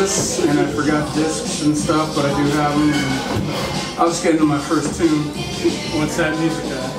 Genesis, and I forgot discs and stuff, but I do have them. I was getting to my first tune. What's that music?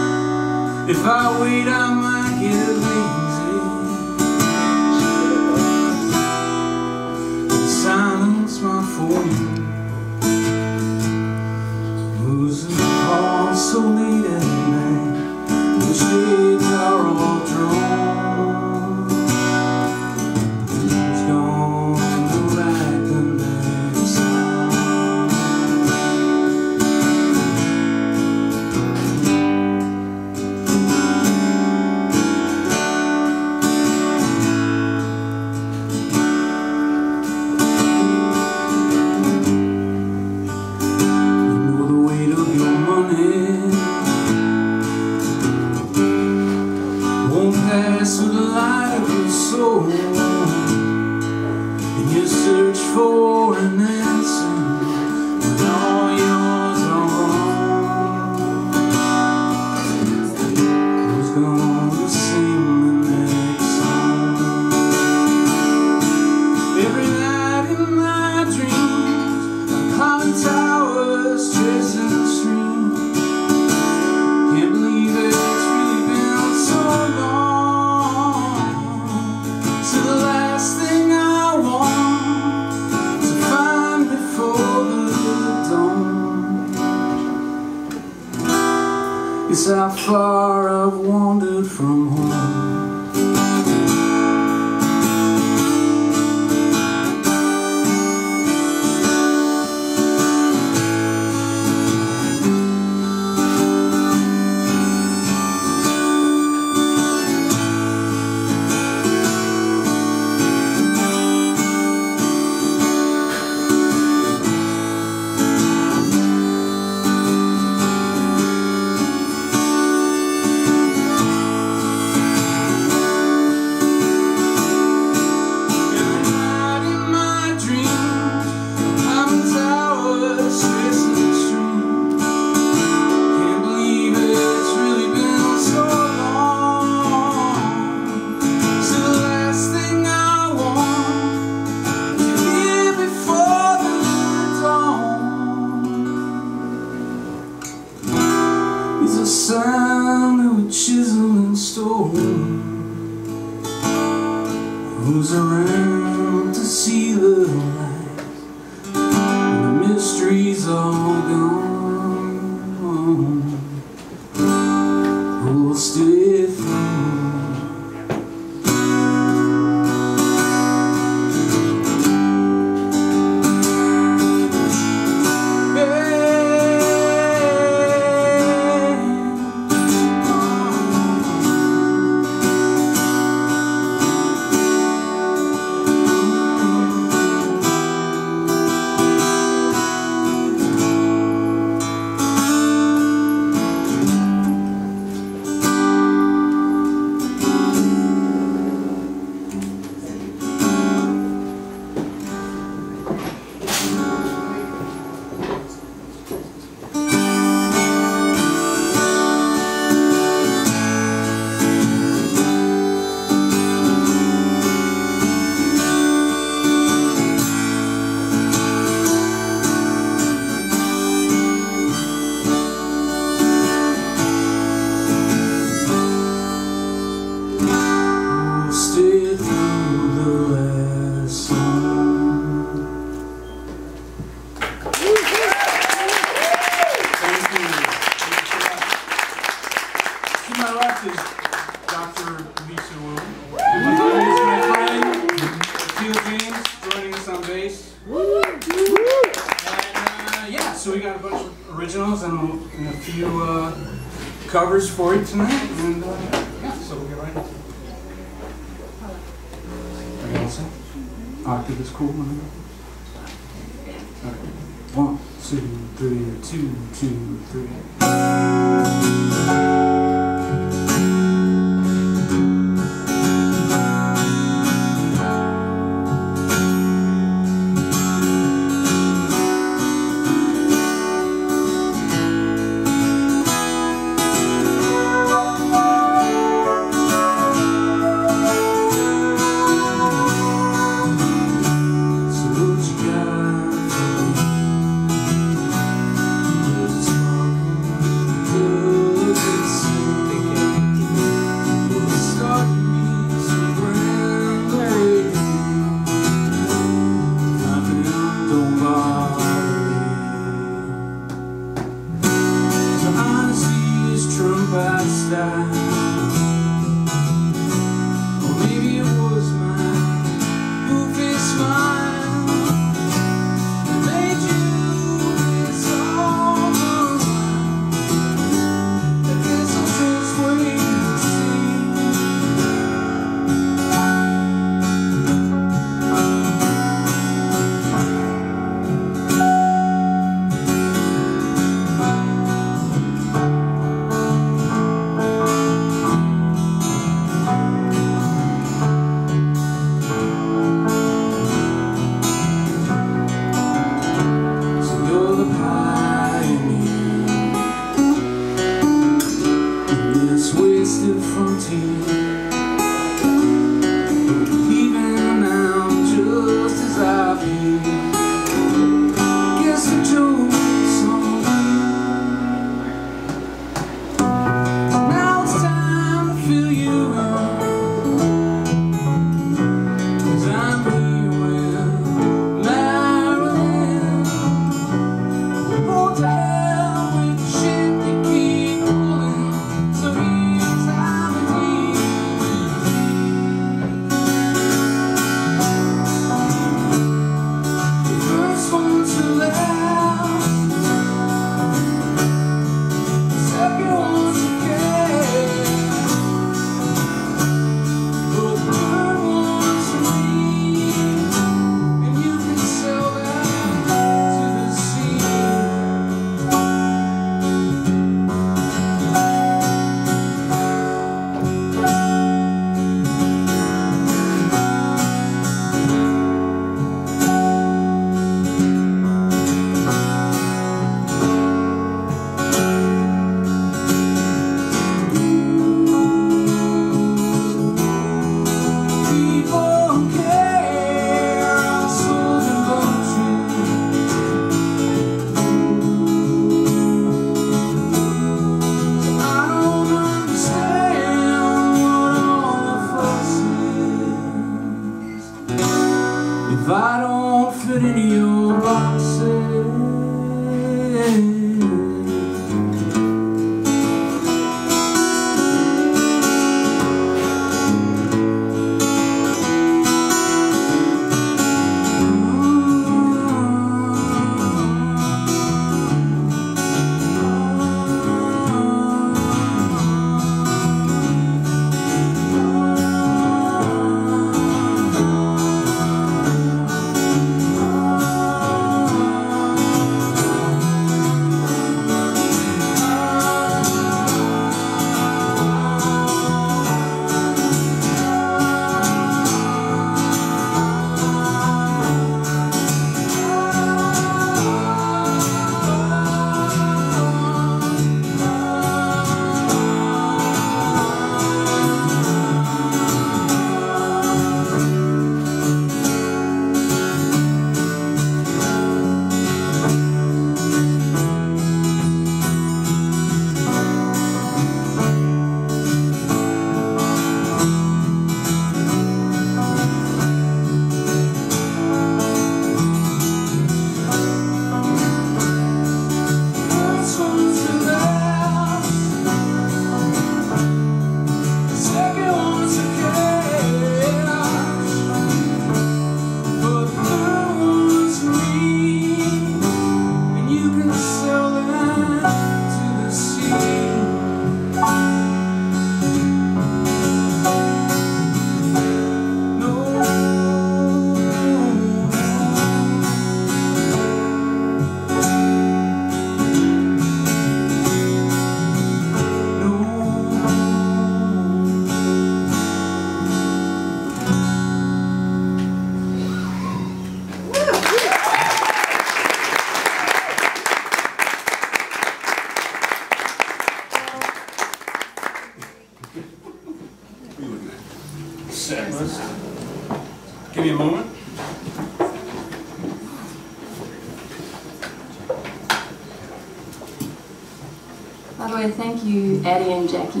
and Jackie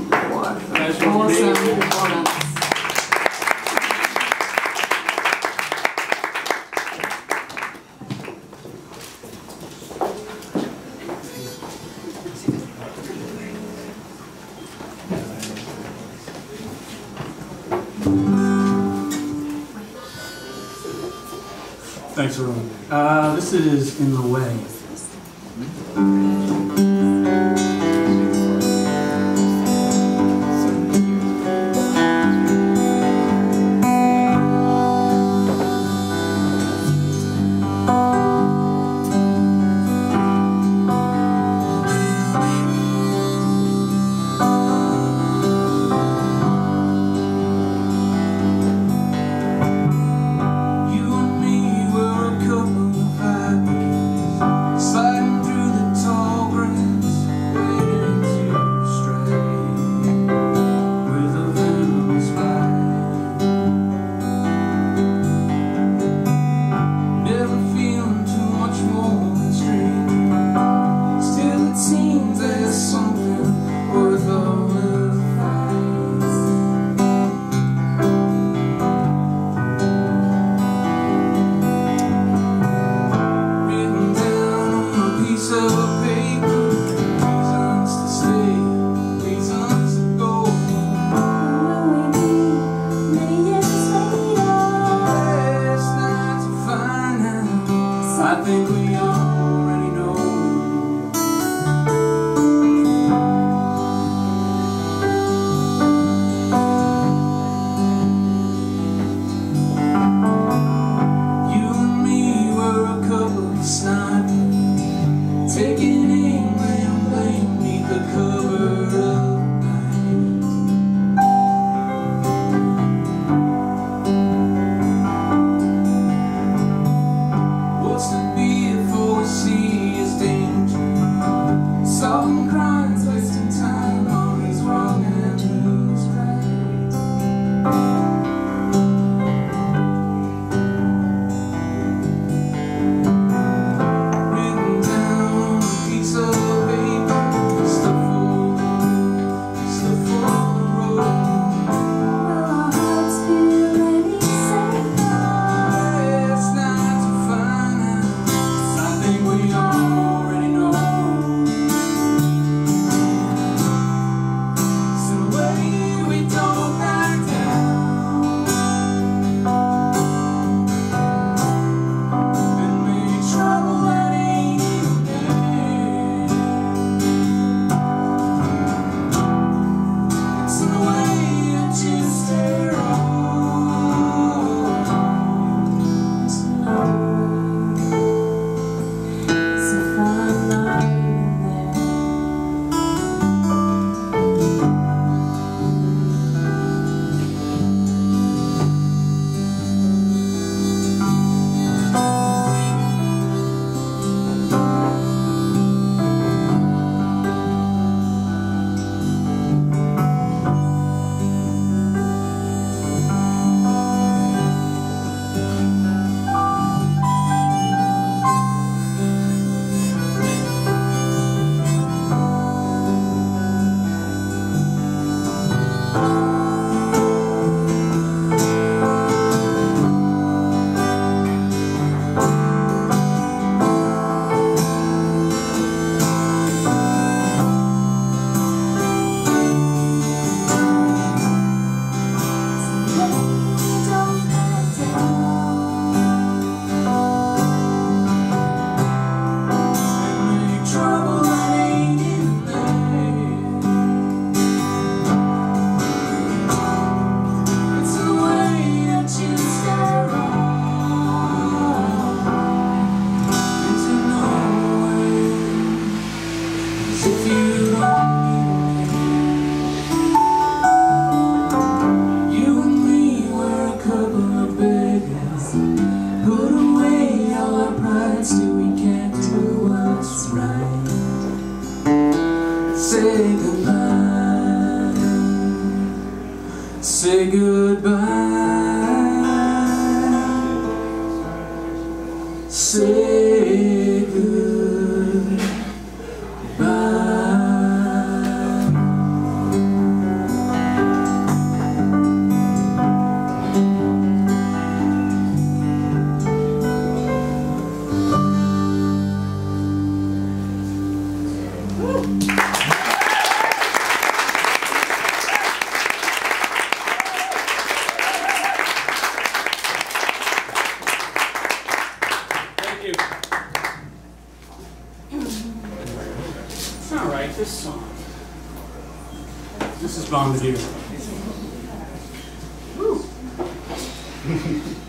awesome performance. Thanks, everyone. Uh, this is In the Way. This is Bombardier. Woo.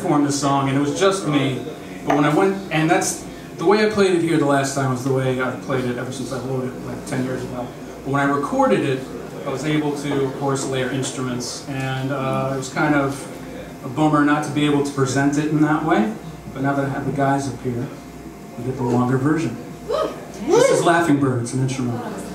performed this song, and it was just me. But when I went, and that's the way I played it here the last time was the way I've played it ever since I wrote it like 10 years ago. But when I recorded it, I was able to, of course, layer instruments, and uh, it was kind of a bummer not to be able to present it in that way. But now that I have the guys up here, we get the longer version. This is Laughing Bird, it's an instrument.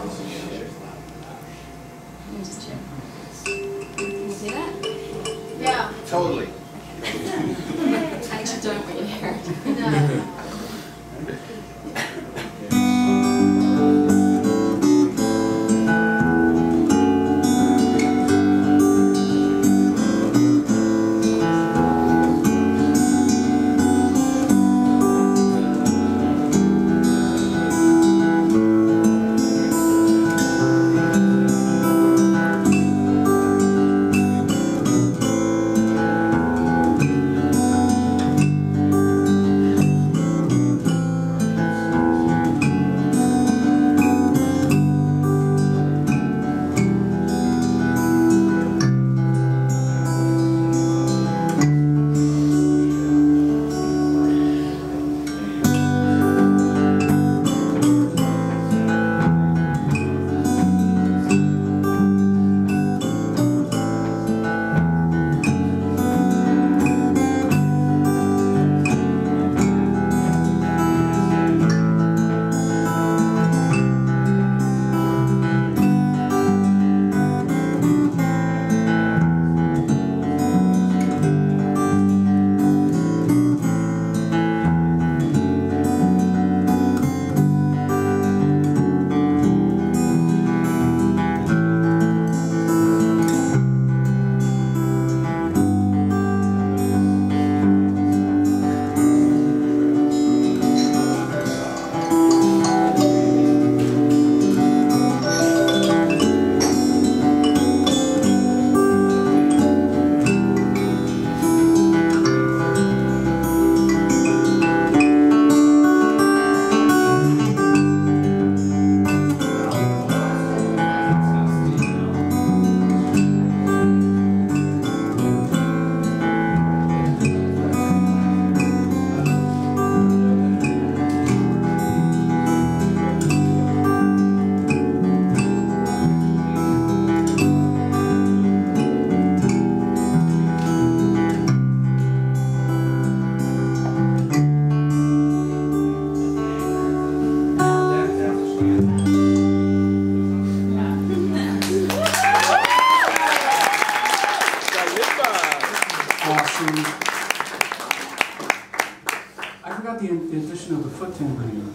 The, the addition of the foot tambourine.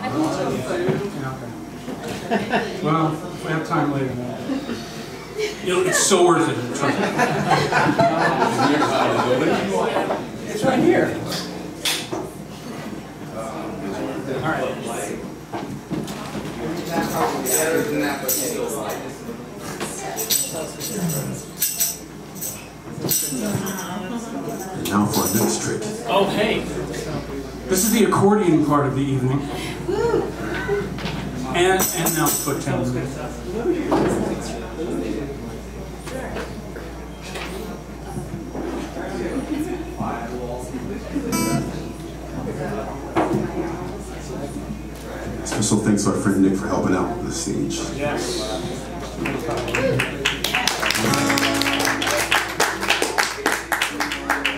I can do it. Yeah, okay. Well, we have time later. You know, it's so worth it. It's right here. All right. And now for our next trick. Oh, hey. This is the accordion part of the evening. And, and now the foot tambourine. Special thanks to our friend Nick for helping out with the stage. Yes.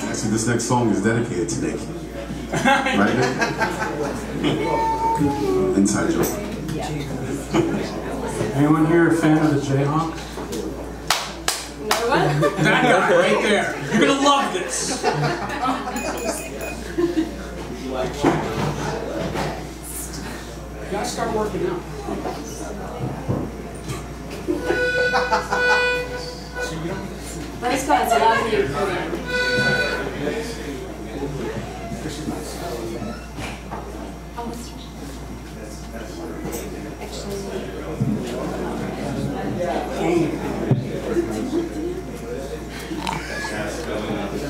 Actually, this next song is dedicated to Nick right? Inside joke. Anyone here a fan of the Jayhawks? No one? that guy right there. You're gonna love this. you gotta start working out. so you don't. Let's go. It's a lot of you.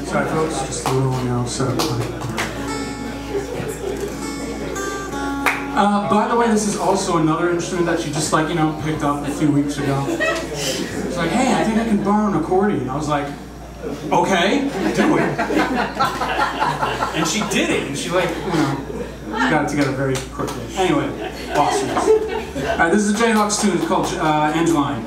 Sorry folks, just a little. Uh, uh, by the way, this is also another instrument that she just like, you know, picked up a few weeks ago. She's like, hey, I think I can borrow an accordion. I was like, Okay, do it. and she did it, and she like, you know, got it together very quickly. Anyway, awesome. All right, this is Jayhawks tune, it's called uh, Angelyne.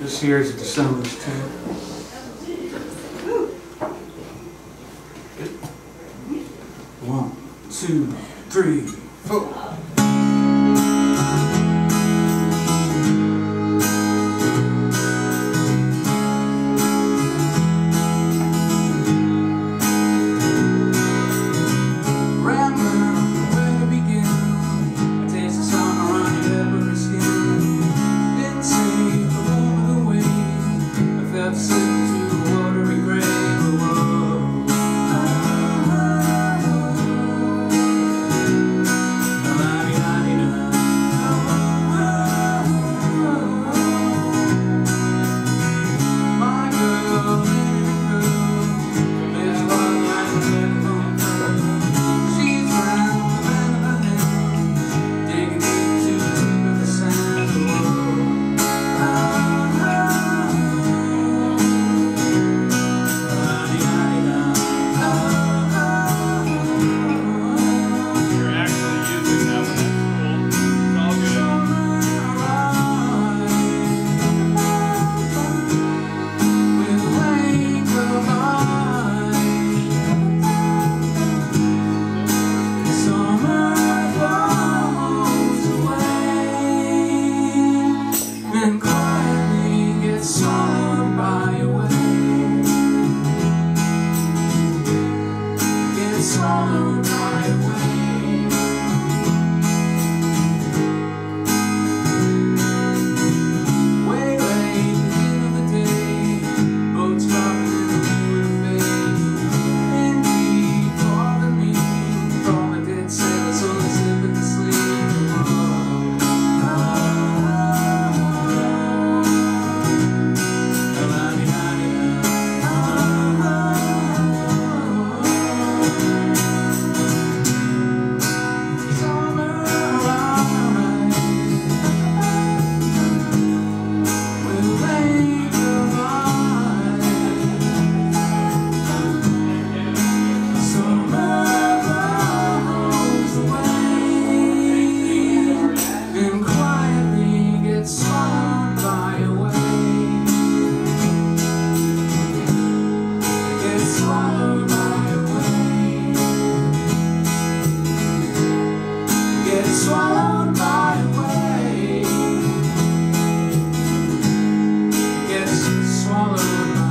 This here is December's too. One, two, three, four. swallowed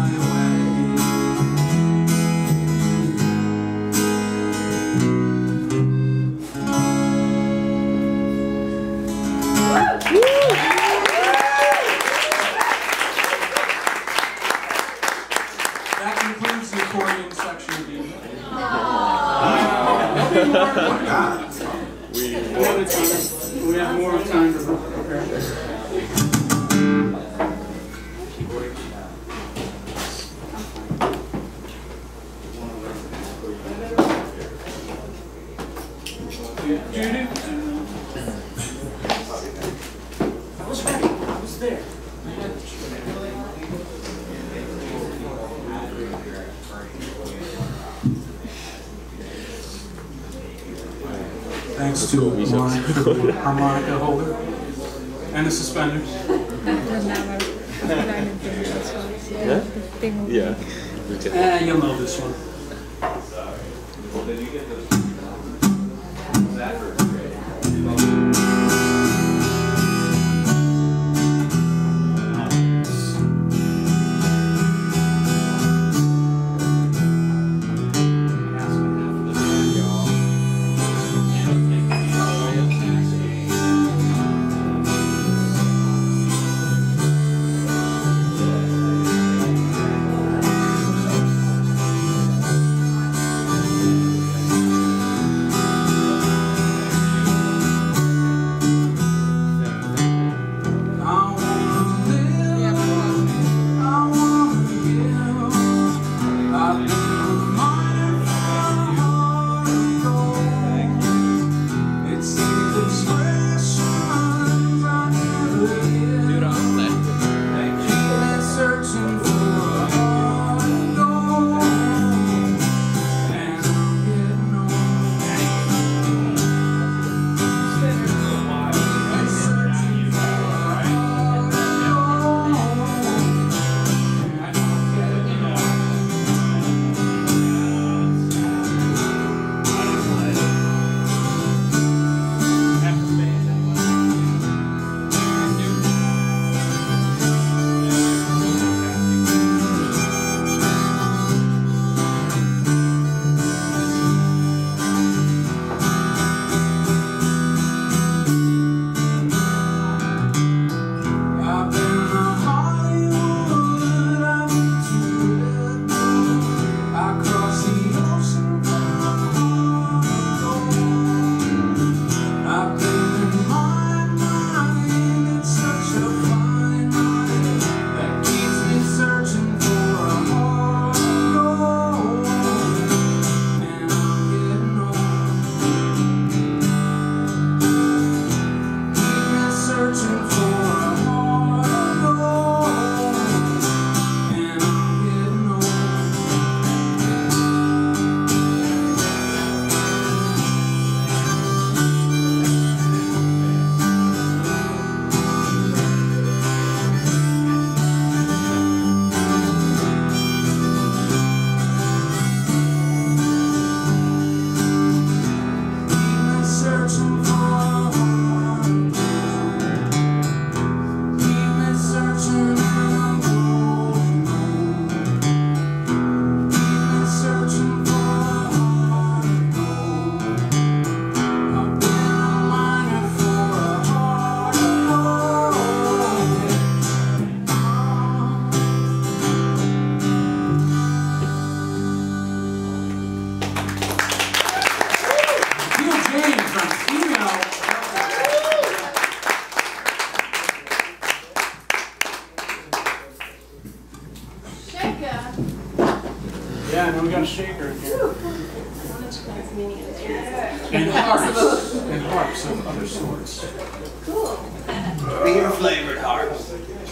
harmonica holder and the suspenders.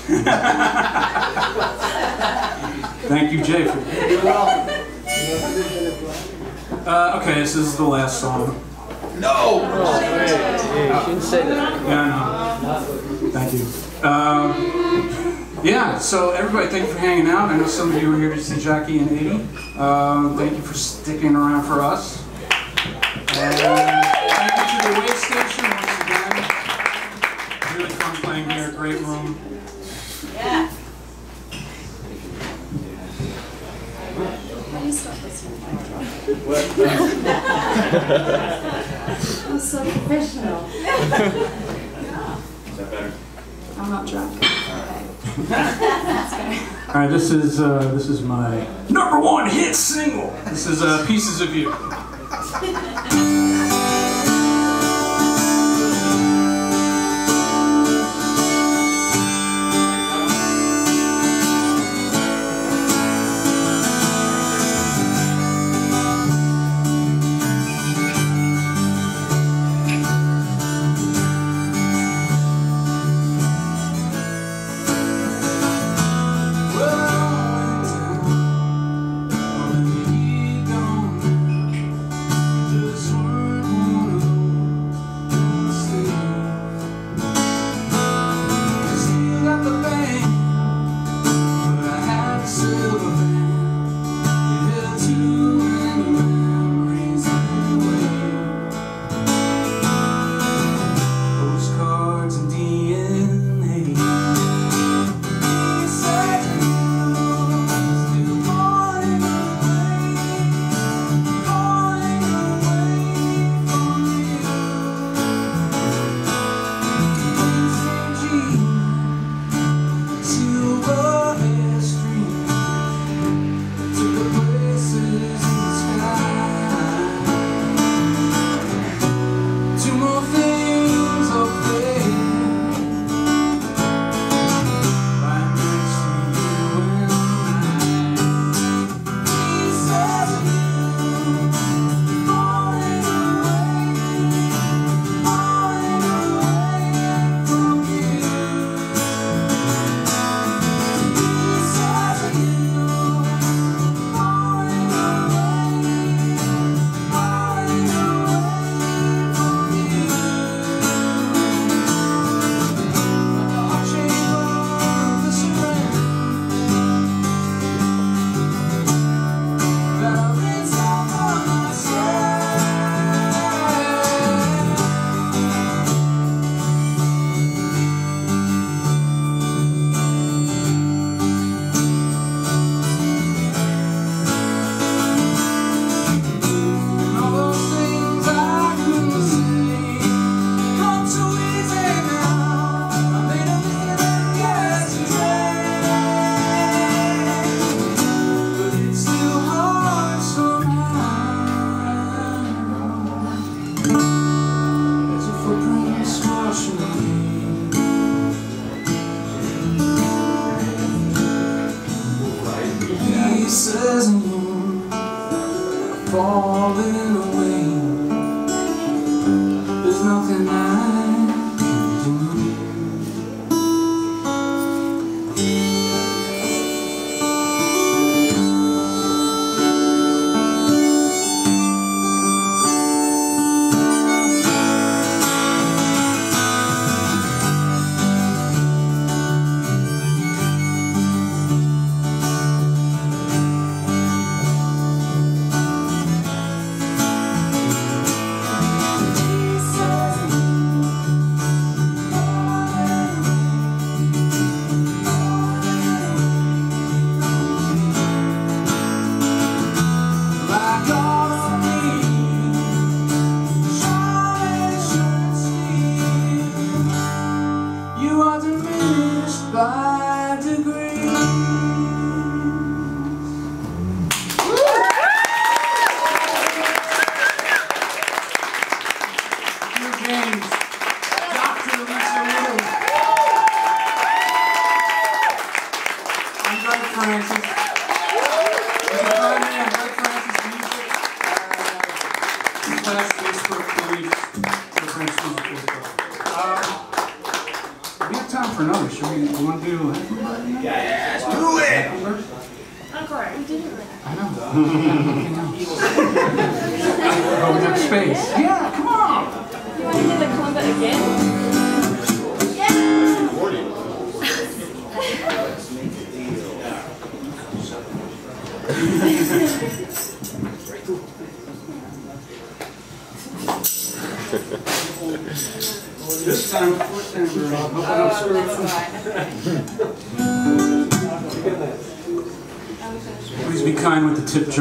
Thank you, Jay. Uh, okay, this is the last song. No! you shouldn't say that. Yeah, no. Thank you. Um, yeah, so everybody, thank you for hanging out. I know some of you were here to see Jackie and Adi. Um, thank you for sticking around for us. And thank you to the Way Station once again. Really fun playing here, great room. Can you stop listening to my drop? I'm so professional. Is that better? I'm not drunk. Okay. All right, this is uh, this is my number one hit single. This is uh, "Pieces of You." By degrees.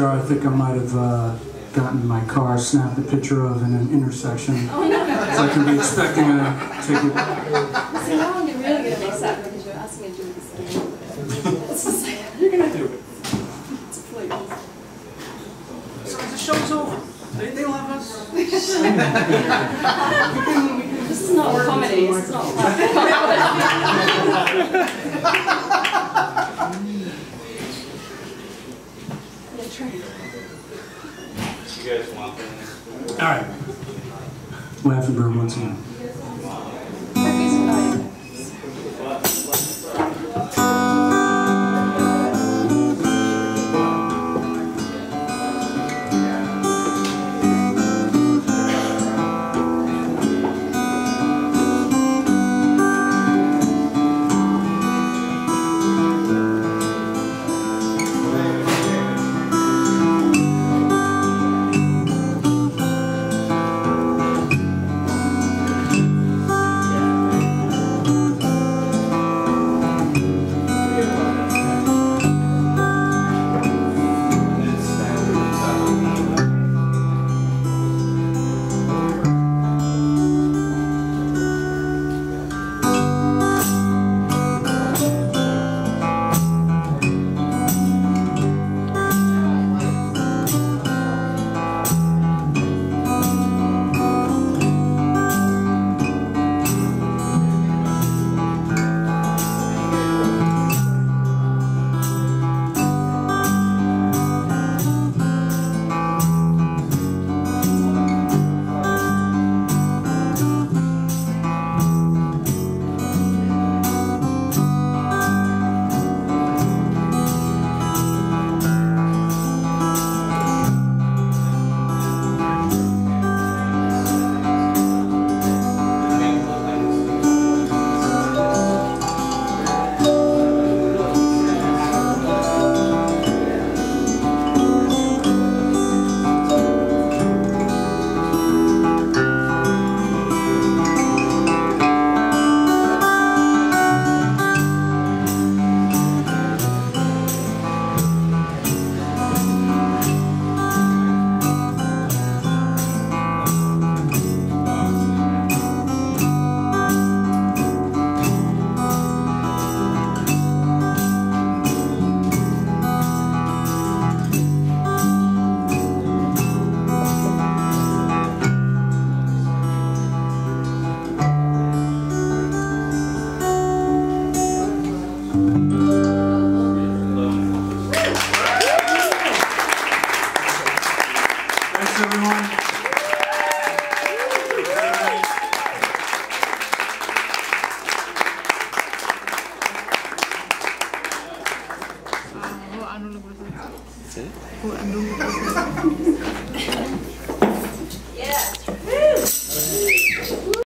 picture I think I might have uh, gotten in my car, snapped a picture of in an intersection. Oh, no. So I can be expecting a ticket. See, now I'm really going to make that because you're asking me to do this. you're going to do it. So the show's over. They, they love us. this is not comedy. It's not You guys want? All right. Laughing bird once again.